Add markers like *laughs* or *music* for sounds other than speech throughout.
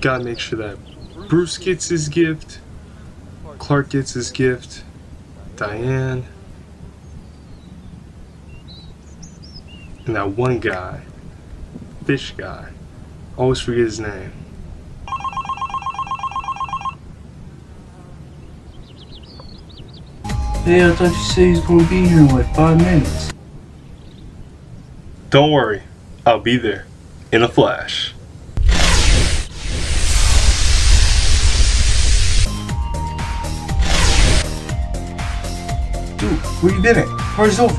Gotta make sure that Bruce gets his gift, Clark gets his gift, Diane, and that one guy, fish guy, always forget his name. Hey, I thought you said he's gonna be here in like five minutes. Don't worry, I'll be there in a flash. Dude, where you been at? Party's over.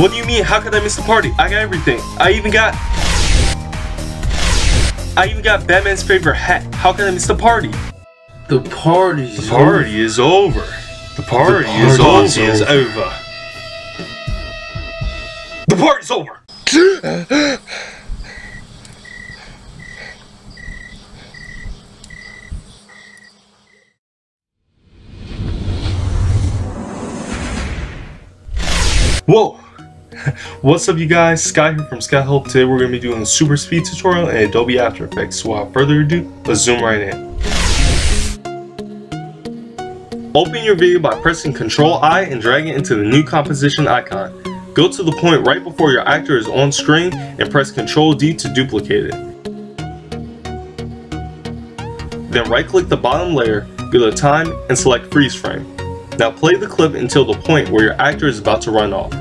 What do you mean? How could I miss the party? I got everything. I even got. I even got Batman's favorite hat. How can I miss the party? The party's The party is over. The party, is, party over. is is over. The party's over. Whoa! *laughs* What's up you guys, Scott here from Scott Help. Today we're going to be doing a super speed tutorial in Adobe After Effects. So without further ado, let's zoom right in. Open your video by pressing Ctrl I and drag it into the new composition icon. Go to the point right before your actor is on screen and press Ctrl D to duplicate it. Then right click the bottom layer, go to time and select freeze frame. Now play the clip until the point where your actor is about to run off.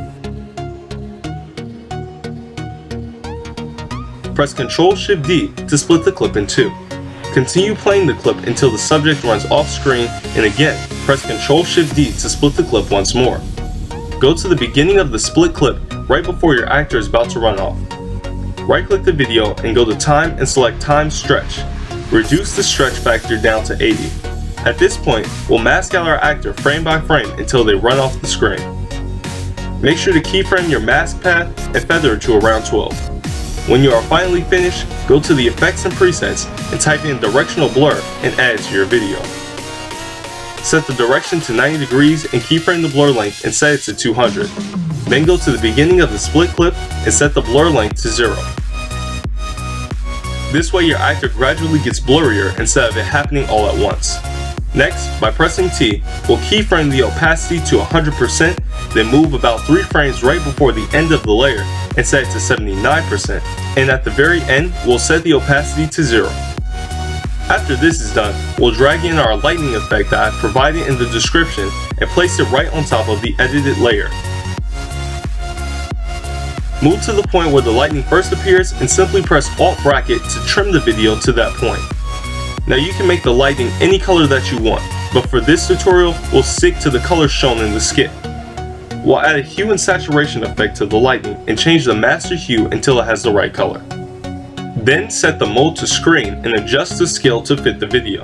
Press Ctrl Shift D to split the clip in two. Continue playing the clip until the subject runs off screen and again, press Ctrl Shift D to split the clip once more. Go to the beginning of the split clip right before your actor is about to run off. Right click the video and go to time and select time stretch. Reduce the stretch factor down to 80. At this point, we'll mask out our actor frame by frame until they run off the screen. Make sure to keyframe your mask path and feather it to around 12. When you are finally finished, go to the effects and presets and type in directional blur and add to your video. Set the direction to 90 degrees and keyframe the blur length and set it to 200. Then go to the beginning of the split clip and set the blur length to 0. This way your actor gradually gets blurrier instead of it happening all at once. Next, by pressing T, we'll keyframe the opacity to 100%, then move about 3 frames right before the end of the layer and set it to 79%, and at the very end, we'll set the opacity to 0. After this is done, we'll drag in our lightning effect that I've provided in the description and place it right on top of the edited layer. Move to the point where the lightning first appears and simply press Alt bracket to trim the video to that point. Now you can make the lightning any color that you want, but for this tutorial, we'll stick to the colors shown in the skit. We'll add a hue and saturation effect to the lighting and change the master hue until it has the right color. Then set the mode to screen and adjust the scale to fit the video.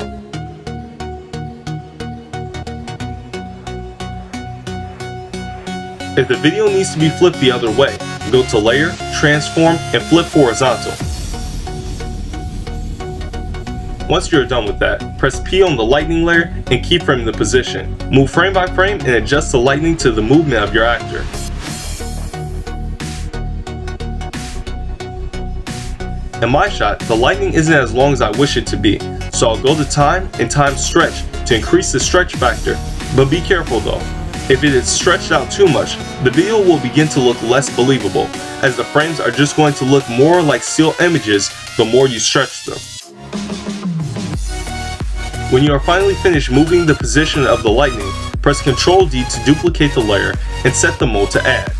If the video needs to be flipped the other way, go to Layer, Transform, and Flip Horizontal. Once you're done with that, press P on the lightning layer and keyframe the position. Move frame by frame and adjust the lightning to the movement of your actor. In my shot, the lightning isn't as long as I wish it to be, so I'll go to time and time stretch to increase the stretch factor, but be careful though. If it is stretched out too much, the video will begin to look less believable, as the frames are just going to look more like still images the more you stretch them. When you are finally finished moving the position of the lightning, press Ctrl D to duplicate the layer and set the mode to add.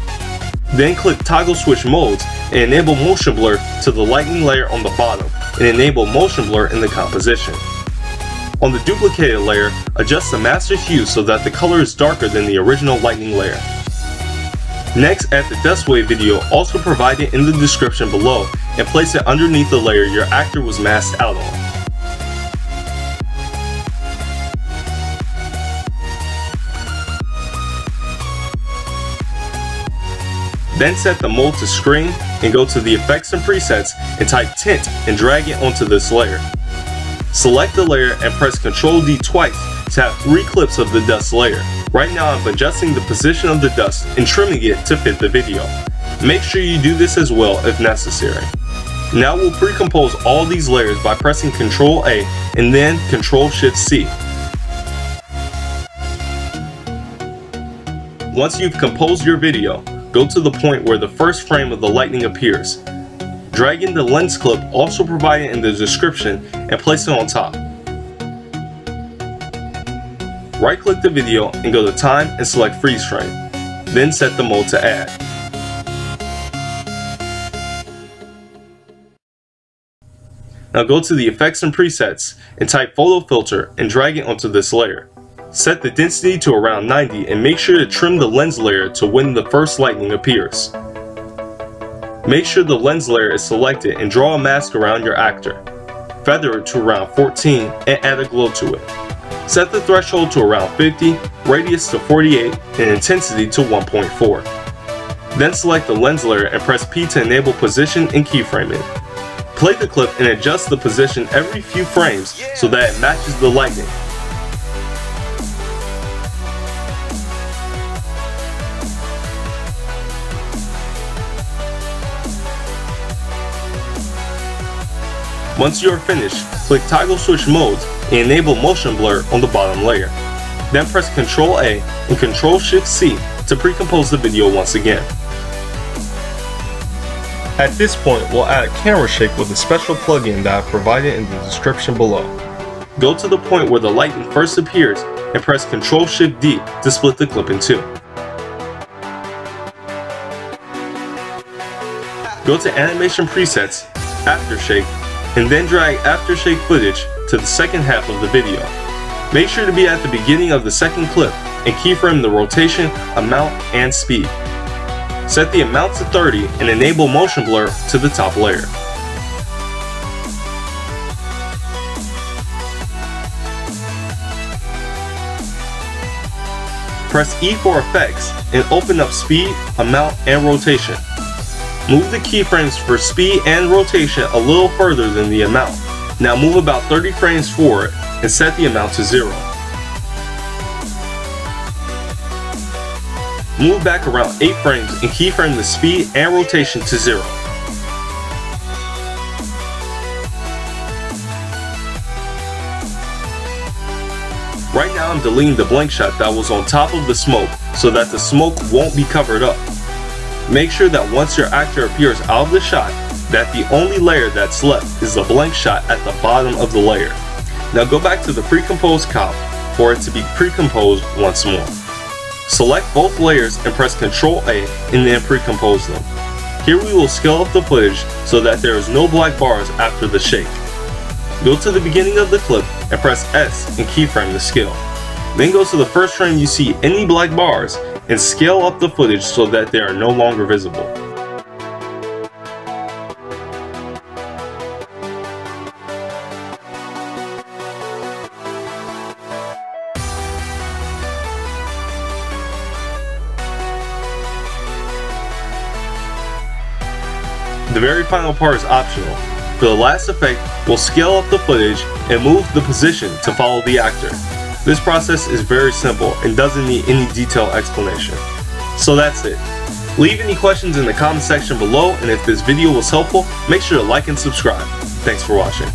Then click toggle switch modes and enable motion blur to the lightning layer on the bottom and enable motion blur in the composition. On the duplicated layer, adjust the master hue so that the color is darker than the original lightning layer. Next, add the dust wave video also provided in the description below and place it underneath the layer your actor was masked out on. Then set the mode to screen and go to the effects and presets and type tint and drag it onto this layer. Select the layer and press Ctrl D twice to have three clips of the dust layer. Right now I'm adjusting the position of the dust and trimming it to fit the video. Make sure you do this as well if necessary. Now we'll pre-compose all these layers by pressing Ctrl A and then Ctrl Shift C. Once you've composed your video, go to the point where the first frame of the lightning appears. Drag in the lens clip also provided in the description and place it on top. Right click the video and go to time and select freeze frame. Then set the mode to add. Now go to the effects and presets and type photo filter and drag it onto this layer. Set the density to around 90 and make sure to trim the lens layer to when the first lightning appears. Make sure the lens layer is selected and draw a mask around your actor. Feather it to around 14 and add a glow to it. Set the threshold to around 50, radius to 48, and intensity to 1.4. Then select the lens layer and press P to enable position and keyframing. Play the clip and adjust the position every few frames so that it matches the lightning. Once you are finished, click Toggle Switch Modes and enable Motion Blur on the bottom layer. Then press Ctrl A and Ctrl Shift C to pre-compose the video once again. At this point, we'll add a camera shake with a special plugin that I've provided in the description below. Go to the point where the lightning first appears and press Ctrl Shift D to split the clip in two. Go to Animation Presets, Aftershake, and then drag Aftershake footage to the second half of the video. Make sure to be at the beginning of the second clip and keyframe the rotation, amount, and speed. Set the amount to 30 and enable motion blur to the top layer. Press E for effects and open up speed, amount, and rotation. Move the keyframes for speed and rotation a little further than the amount. Now move about 30 frames forward and set the amount to zero. Move back around 8 frames and keyframe the speed and rotation to zero. Right now I'm deleting the blank shot that was on top of the smoke so that the smoke won't be covered up. Make sure that once your actor appears out of the shot, that the only layer that's left is the blank shot at the bottom of the layer. Now go back to the pre-composed comp for it to be pre-composed once more. Select both layers and press Ctrl A and then pre-compose them. Here we will scale up the footage so that there is no black bars after the shake. Go to the beginning of the clip and press S and keyframe the scale. Then go to the first frame you see any black bars and scale up the footage so that they are no longer visible. The very final part is optional. For the last effect, we'll scale up the footage and move the position to follow the actor. This process is very simple and doesn't need any detailed explanation. So that's it. Leave any questions in the comment section below and if this video was helpful, make sure to like and subscribe. Thanks for watching.